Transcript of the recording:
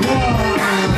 Não.